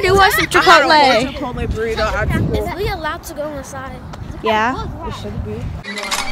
I do want some I had a Chipotle. burrito at school. Is we allowed to go inside? Yeah. It should be.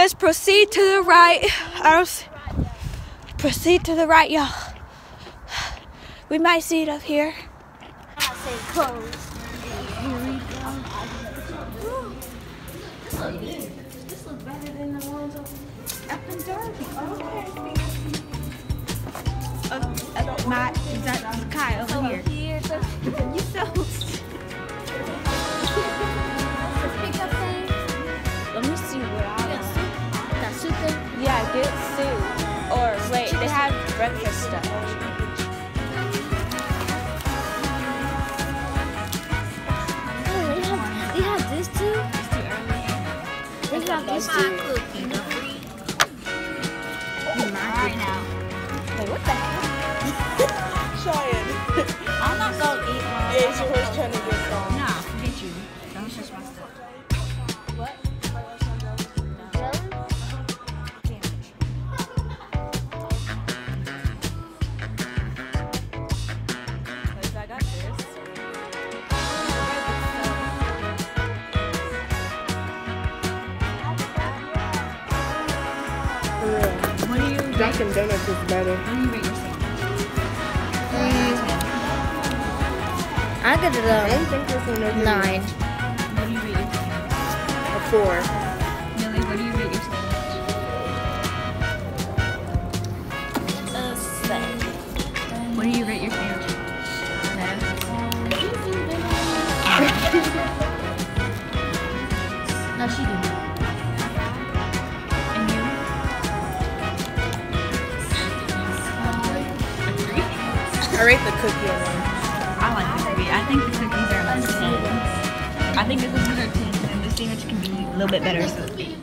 Says proceed to the right. I don't proceed to the right, y'all. We might see it up here. Close. In Derby. Oh, oh, oh, Matt, is that 一次四个 Dunkin' Donuts is better. What do you rate your sandwich? I give it I a don't think this one is nine. What do you rate? A four. Millie, what do you rate I rate the cookie one. I like the cookie. I think the cookies are like 10. I think the cookies are 10 and the sandwich can be a little bit better. So